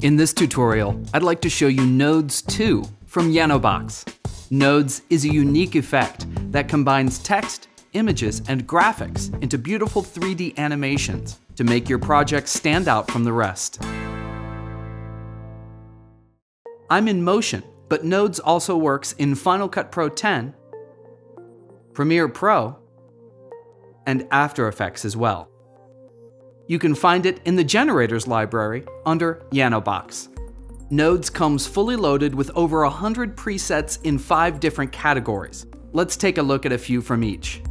In this tutorial, I'd like to show you Nodes 2 from Yanobox. Nodes is a unique effect that combines text, images, and graphics into beautiful 3D animations to make your project stand out from the rest. I'm in Motion, but Nodes also works in Final Cut Pro 10, Premiere Pro, and After Effects as well. You can find it in the Generators library under Yanobox. Nodes comes fully loaded with over 100 presets in 5 different categories. Let's take a look at a few from each.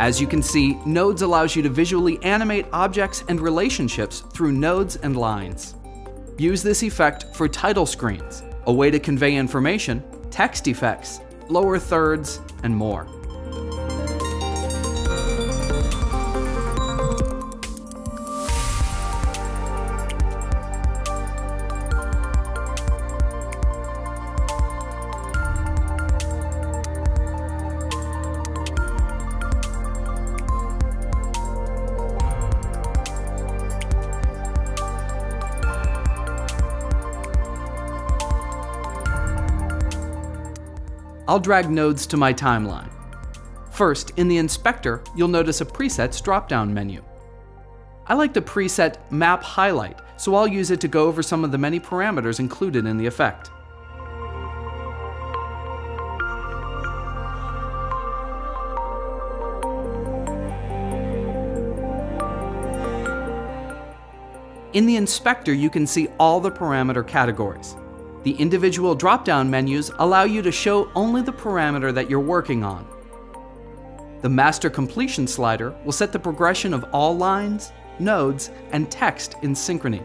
As you can see, Nodes allows you to visually animate objects and relationships through nodes and lines. Use this effect for title screens, a way to convey information, text effects, lower thirds, and more. I'll drag nodes to my timeline. First, in the inspector, you'll notice a presets drop-down menu. I like the preset Map Highlight, so I'll use it to go over some of the many parameters included in the effect. In the inspector, you can see all the parameter categories. The individual drop-down menus allow you to show only the parameter that you're working on. The Master Completion slider will set the progression of all lines, nodes, and text in synchrony.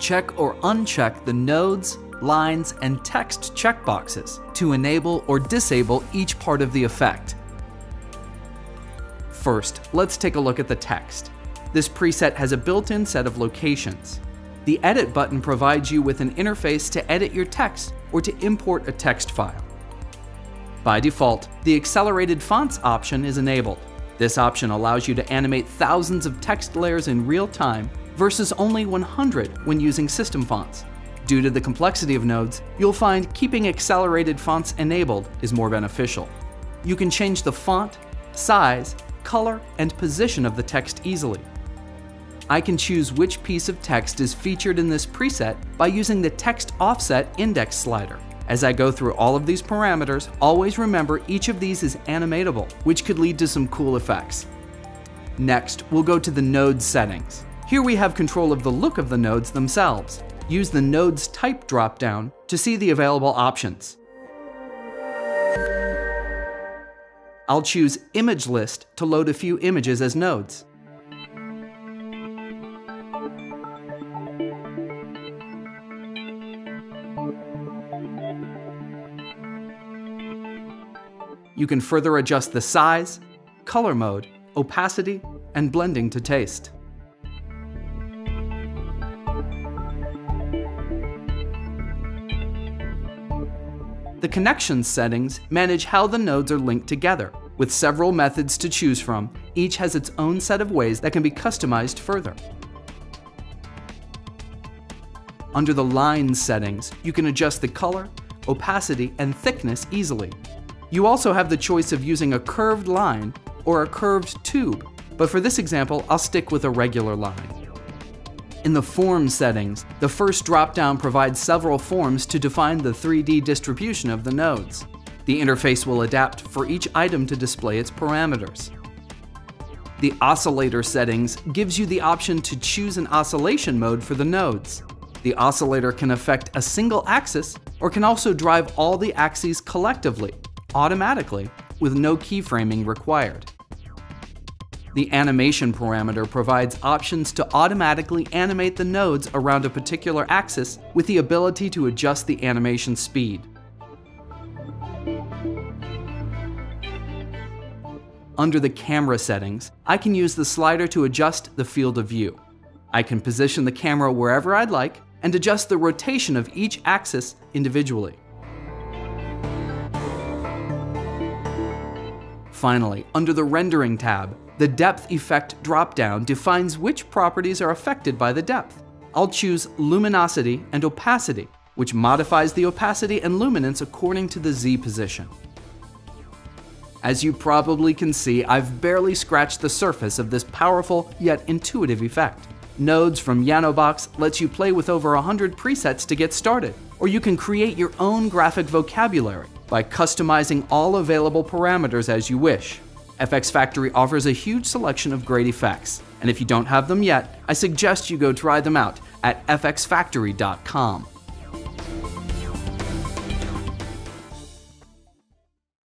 Check or uncheck the nodes, lines, and text checkboxes to enable or disable each part of the effect. First, let's take a look at the text. This preset has a built-in set of locations. The Edit button provides you with an interface to edit your text or to import a text file. By default, the Accelerated Fonts option is enabled. This option allows you to animate thousands of text layers in real time versus only 100 when using system fonts. Due to the complexity of nodes, you'll find keeping accelerated fonts enabled is more beneficial. You can change the font, size, color, and position of the text easily. I can choose which piece of text is featured in this preset by using the Text Offset Index slider. As I go through all of these parameters, always remember each of these is animatable, which could lead to some cool effects. Next, we'll go to the Node settings. Here we have control of the look of the nodes themselves. Use the Nodes Type dropdown to see the available options. I'll choose Image List to load a few images as nodes. You can further adjust the size, color mode, opacity, and blending to taste. The connections settings manage how the nodes are linked together. With several methods to choose from, each has its own set of ways that can be customized further. Under the Lines settings, you can adjust the color, opacity, and thickness easily. You also have the choice of using a curved line or a curved tube, but for this example, I'll stick with a regular line. In the Form settings, the first dropdown provides several forms to define the 3D distribution of the nodes. The interface will adapt for each item to display its parameters. The Oscillator settings gives you the option to choose an oscillation mode for the nodes. The oscillator can affect a single axis or can also drive all the axes collectively, automatically with no keyframing required. The animation parameter provides options to automatically animate the nodes around a particular axis with the ability to adjust the animation speed. Under the camera settings, I can use the slider to adjust the field of view. I can position the camera wherever I'd like and adjust the rotation of each axis individually. Finally, under the Rendering tab, the Depth Effect dropdown defines which properties are affected by the depth. I'll choose Luminosity and Opacity, which modifies the opacity and luminance according to the Z position. As you probably can see, I've barely scratched the surface of this powerful yet intuitive effect. Nodes from YanoBox lets you play with over 100 presets to get started, or you can create your own graphic vocabulary by customizing all available parameters as you wish. FX Factory offers a huge selection of great effects, and if you don't have them yet, I suggest you go try them out at fxfactory.com.